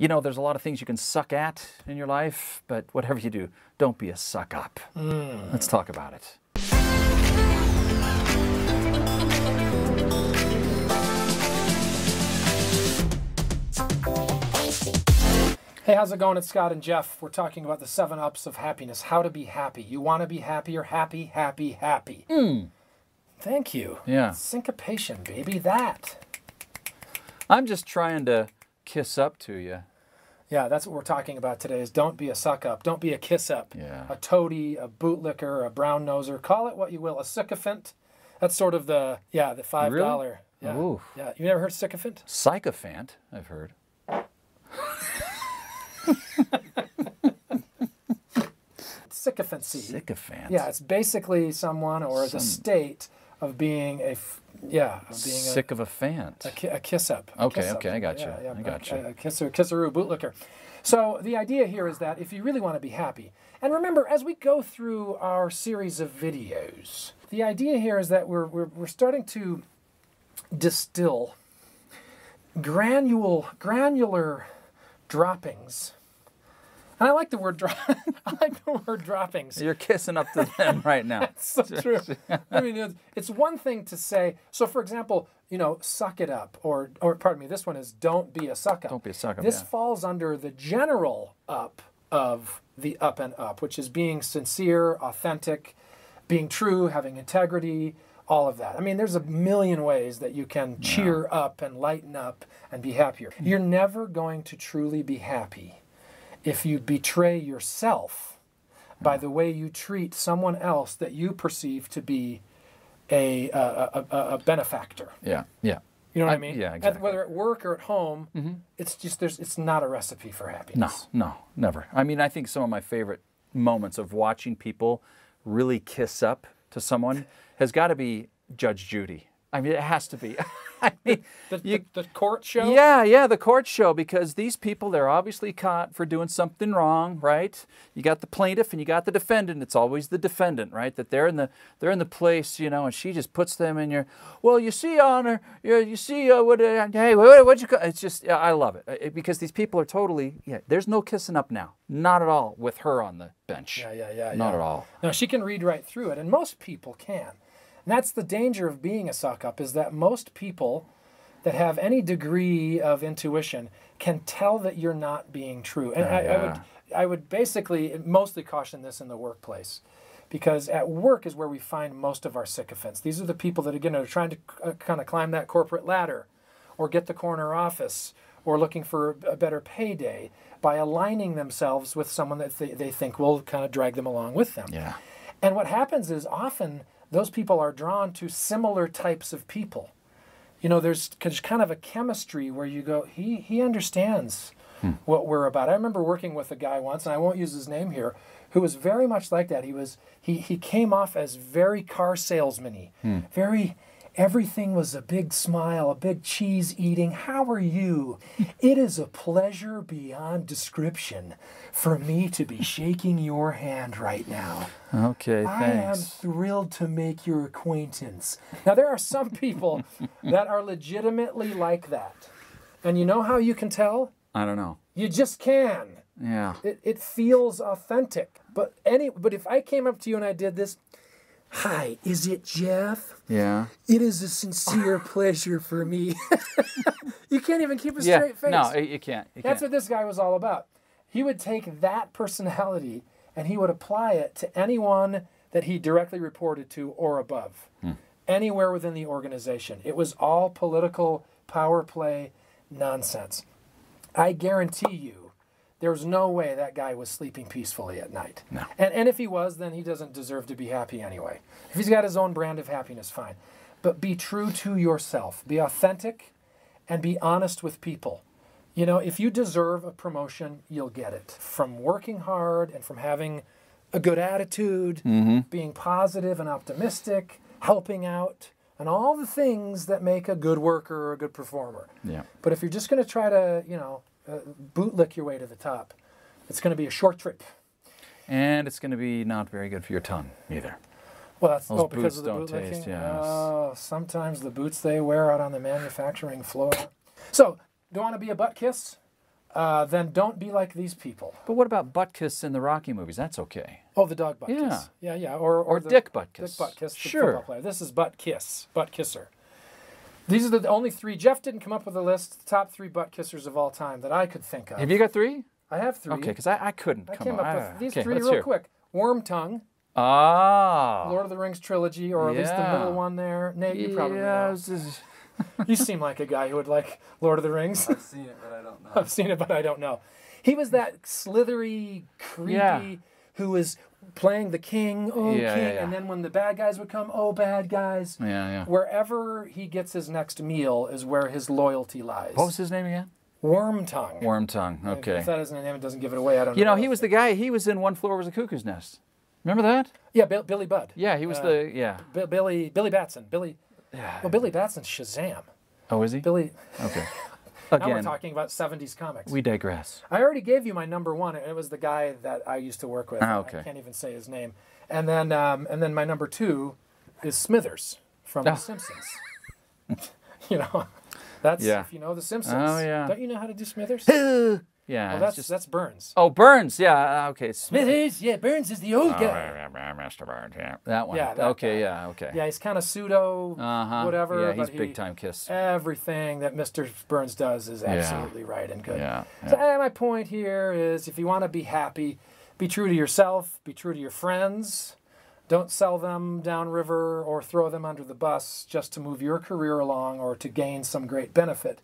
you know, there's a lot of things you can suck at in your life, but whatever you do, don't be a suck up. Hmm. Let's talk about it. Hey, how's it going? It's Scott and Jeff. We're talking about the seven ups of happiness. How to be happy. You want to be happier, happy, happy, happy. Hmm. Thank you. Yeah. Syncopation, baby. That. I'm just trying to kiss up to you. Yeah, that's what we're talking about today is don't be a suck up. Don't be a kiss up. Yeah. A toady, a bootlicker, a brown noser. Call it what you will. A sycophant. That's sort of the, yeah, the $5. Really? Yeah. Ooh. Yeah. You never heard sycophant? Sycophant, I've heard. Sycophancy. Sycophant. Yeah, it's basically someone or the state of being a, f- yeah, of being a, Sick of a fan a, ki- a kiss up. a Okay, kiss up. okay, I got you. Yeah, yeah, I got a, you. A kisser, kisseroo, bootlicker. So the idea here is that if you really want to be happy, and remember, as we go through our series of videos, the idea here is that we're, we're, we're starting to distill granule, granular droppings. And I like the word dro- I like the word droppings. You're kissing up to them right now. That's so true. I mean, it's, it's one thing to say. So, for example, you know, suck it up, or or pardon me, this one is don't be a suck up. Don't be a suck up, This yeah. falls under the general up of the up and up, which is being sincere, authentic, being true, having integrity, all of that. I mean, there's a million ways that you can cheer up and lighten up and be happier. You're never going to truly be happy if you betray yourself by the way you treat someone else that you perceive to be a, a, a, a- benefactor. Yeah, yeah. You know what I, I- mean? yeah, At- exactly. whether at work or at home, mm-hmm. it's just there's it's not a recipe for happiness. No, no, never. I mean, I think some of my favorite moments of watching people really kiss up to someone has got to be Judge Judy. I mean, it has to be. I mean, The, you- the, the court show. Yeah, yeah, the court show because these people they're obviously caught for doing something wrong, right? You got the plaintiff and you got the defendant. It's always the defendant, right? That they're in the they're in the place, you know, and she just puts them in your. Well, you see, honor, you, you see, uh, what? Uh, hey, what, what you? ca-" It's just, yeah, I love it it- because these people are totally. Yeah, there's no kissing up now, not at all with her on the bench. Yeah, yeah, yeah. Not yeah. at all. No, she can read right through it, and most people can. And that's the danger of being a suck up is that most people that have any degree of intuition can tell that you're not being true. And I, I would. I would basically mostly caution this in the workplace. Because at work is where we find most of our sycophants. These are the people that again are trying to uh, kind of climb that corporate ladder, or get the corner office, or looking for a better payday by aligning themselves with someone that they, they think will kind of drag them along with them. Yeah. And what happens is often those people are drawn to similar types of people. You know, there's, kind of a chemistry where you go, he, he understands hmm. what we're about. I remember working with a guy once, and I won't use his name here, who was very much like that. He was he he came off as very car salesman-y, hmm. very everything was a big smile, a big cheese eating. How are you? it is a pleasure beyond description for me to be shaking your hand right now. Okay. Thanks. I am thrilled to make your acquaintance. Now, there are some people that are legitimately like that. And you know how you can tell? I don't know. You just can. Yeah. It, it feels authentic. But any but if I came up to you and I did this, hi, is it Jeff? Yeah. It is a sincere pleasure for me. you can't even keep a Yeah. straight face. No, you can't. You That's can't. what this guy was all about. He would take that personality and he would apply it to anyone that he directly reported to or above, hmm. anywhere within the organization. It was all political power play nonsense. I guarantee you, there's no way that guy was sleeping peacefully at night. No. And, and if he was, then he doesn't deserve to be happy anyway. If he's got his own brand of happiness, fine. But be true to yourself, be authentic, and be honest with people. You know, if you deserve a promotion, you'll get it. From working hard and from having a good attitude, mm-hmm. being positive and optimistic, helping out, and all the things that make a good worker or a good performer. Yeah. But if you're just going to try to, you know, uh, bootlick your way to the top, it's going to be a short trip. And it's going to be not very good for your tongue either. Well, that's Those oh, because boots of the don't bootlicking. taste, yes. Oh, sometimes the boots they wear out on the manufacturing floor. So, do you want to be a butt kiss uh, then don't be like these people. But what about Butkus in the Rocky movies? That's okay. Oh, the dog butt Yeah. kiss. Yeah, yeah. Or, or, Or the, Dick Butkus. Dick butt kiss, the Sure. football player. This is butt kiss, butt kisser. These are the only three. Jeff didn't come up with a list. The top three butt kissers of all time that I could think of. Have you got three? I have three. Okay, because I, I couldn't I come came up Ah, with these okay, 3 real hear. quick. Wormtongue, Ah. Lord of the Rings trilogy, or at least the middle one there. Nate, you probably yeah, know. this is- You seem like a guy who would like Lord of the Rings. I've seen it, but I don't know. I've seen it, but I don't know. He was that slithery, creepy, Yeah. Who was playing the king, oh Yeah, king, yeah, yeah. and then when the bad guys would come, oh bad guys. yeah, yeah. Wherever he gets his next meal is where his loyalty lies. What was his name again? Wormtongue. Worm Tongue. Okay. If that isn't a name, it doesn't give it away. I don't know. You know, what he was the guy. He was in One Flew Over the Cuckoo's Nest. Remember that? Yeah, Bill, Billy Budd. Yeah, he was Uh, the yeah. Bi- Billy Billy Batson. Billy. Yeah. Well, Billy Batson's Shazam. Oh, is he? Billy. Okay. Now we're talking about 70s comics. we digress. I already gave you my number one, and it was the guy that I used to work with. Ah, I can't even say his name. And then, um, and then my number two is Smithers from Ah. The Simpsons. you know, that's Yeah. if you know The Simpsons. Oh, yeah. Don't you know how to do Smithers? yeah. well, that's just- that's Burns. oh, Burns. Yeah. uh, Okay. Smith. Smithers, yeah, Burns is the old Oh, guy. yeah, yeah, Master Burns. Yeah. That one. Yeah, that okay. guy. Yeah. Okay. Yeah, he's kind of pseudo, Uh-huh. whatever. Yeah, he's big he- time kiss. Everything that Mr. Burns does is absolutely right and good. Yeah. So, eh, my point here is if you want to be happy, be true to yourself, be true to your friends. Don't sell them downriver or throw them under the bus just to move your career along or to gain some great benefit.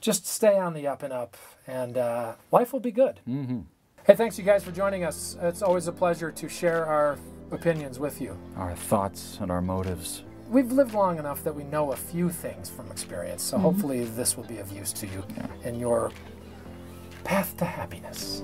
Just stay on the up and up, and uh, life will be good. Mm-hmm. Hey, thanks you guys for joining us. It's always a pleasure to share our opinions with you. Our thoughts and our motives. We've lived long enough that we know a few things from experience, so hopefully this will be of use to you in your path to happiness.